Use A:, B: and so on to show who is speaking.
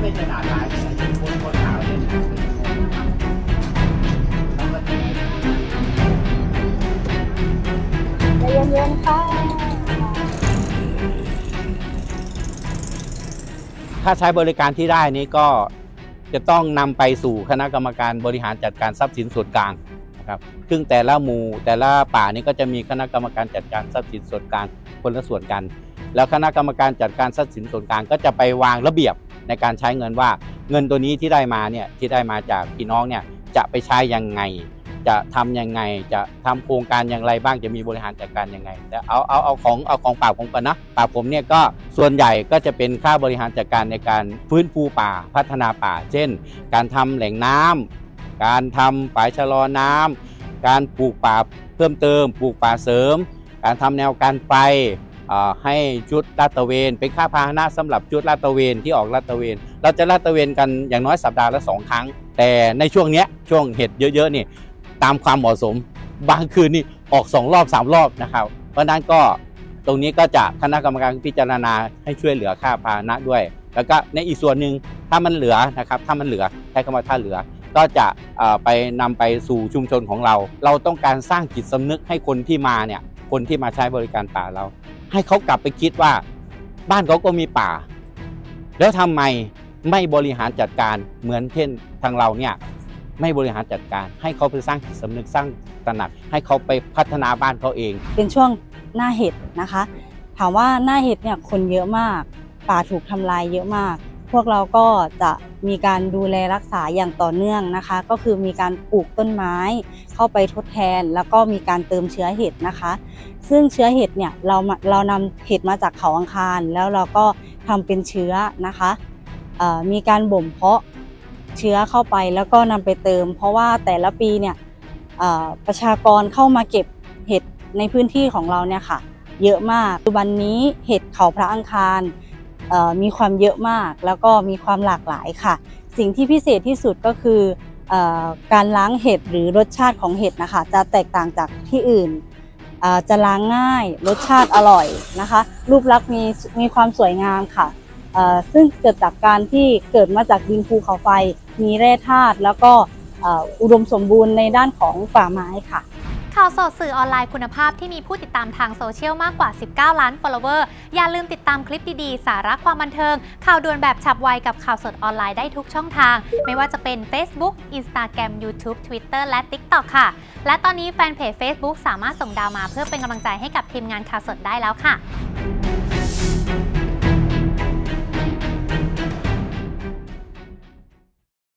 A: เป็นกระดาษลายเนี่ยเป็นบนบนขาวเนี่ยแล้วก็
B: ใจเย็นๆค่ะ
C: ถ้าใช้บริการที่ได้นี้ก็จะต้องนำไปสู่คณะกรรมการบริหารจัดการทรัพย์สินส่วนกลางนะครับซึ่งแต่ละหมู่แต่ละป่านี้ก็จะมีคณะกรรมการจัดการทรัพย์สินส่วนกลางคนละส่วนกัน แล้วคณะกรรมการจัดการทรัพย์สินส่วนกลางก็จะไปวางระเบียบในการใช้เงินว่า เงินตัวนี้ที่ได้มาเนี่ยที่ได้มาจากพี่น้องเนี่ยจะไปใช้ยังไง จะทำยังไง จะทำโครงการอย่างไรบ้างจะมีบริหารจัดการยังไงแต่เอาเอาเอาของเอาของป่าผมก่อนนะป่าผมเนี่ยก็ส่วนใหญ่ก็จะเป็นค่าบริหารจัดการในการฟื้นฟูป่าพัฒนาป่า เช่น การทำแหล่งน้ำการทำฝายชะลอน้ำการปลูกป่าเพิ่มเติม ปลูกป่าเสริม การทำแนวการไฟ ให้ชุดลาดตระเวน เป็นค่าพาหนะสำหรับชุดลาดตระเวนที่ออกลาดตระเวน เราจะลาดตระเวนกันอย่างน้อยสัปดาห์ละสองครั้ง แต่ในช่วงเนี้ยช่วงเห็ดเยอะๆนี่ตามความเหมาะสม บางคืนนี่ออกสองรอบสามรอบนะครับเพราะฉะนั้นก็ตรงนี้ก็จะคณะกรรมการพิจารณาให้ช่วยเหลือค่าพาหนะด้วย แล้วก็ในอีกส่วนหนึ่งถ้ามันเหลือนะครับถ้ามันเหลือใช้คำว่าถ้าเหลือก็จะไปนำไปสู่ชุมชนของเรา เราต้องการสร้างจิตสำนึกให้คนที่มาเนี่ย คนที่มาใช้บริการป่าเรา ให้เขากลับไปคิดว่า บ้านเขาก็มีป่า แล้วทำไมไม่บริหารจัดการเหมือนเช่นทางเราเนี่ยไม่บริหารจัดการ ให้เขาไปสร้างจิตสำนึกสร้างตระหนัก ให้เขาไปพัฒนาบ้านเขาเอง
B: เป็นช่วงหน้าเห็ดนะคะ ถามว่าหน้าเห็ดเนี่ยคนเยอะมาก ป่าถูกทำลายเยอะมาก วกเราก็จะมีการดูแลรักษาอย่างต่อเนื่องนะคะ ก็คือมีการปลูกต้นไม้เข้าไปทดแทน แล้วก็มีการเติมเชื้อเห็ดนะคะ ซึ่งเชื้อเห็ดเนี่ยเราเรานำเห็ดมาจากเขาอังคาร แล้วเราก็ทำเป็นเชื้อนะคะมีการบ่มเพาะเชื้อเข้าไปแล้วก็นำไปเติม เพราะว่าแต่ละปีเนี่ยประชากรเข้ามาเก็บเห็ดในพื้นที่ของเราเนี่ยค่ะ เยอะมากปัจจุบันนี้เห็ดเขาพระอังคาร มีความเยอะมาก แล้วก็มีความหลากหลายค่ะ สิ่งที่พิเศษที่สุดก็คือออการล้างเห็ดหรือรสชาติของเห็ดนะคะ จะแตกต่างจากที่อื่นจะล้างง่าย รสชาติอร่อยนะคะ รูปลักษณ์มีมีความสวยงามค่ะ ซึ่งเกิดจากการที่เกิดมาจากดินภูเขาไฟ มีแร่ธาตุแล้วก็อุดมสมบูรณ์ในด้านของป่าไม้ค่ะา
D: วสดสื่อออนไลน์คุณภาพที่มีผู้ติดตามทางโซเชียลมากกว่า 19 ล้าน follower อย่าลืมติดตามคลิปดีๆ สาระความบันเทิง ข่าวด่วนแบบฉับไวกับข่าวสดออนไลน์ได้ทุกช่องทาง ไม่ว่าจะเป็น Facebook Instagram YouTube Twitter และ TikTok ค่ะ และตอนนี้แฟนเพจ Facebook สามารถส่งดาวมาเพื่อเป็นกำลังใจให้กับทีมงานข่าวสดได้แล้วค่ะ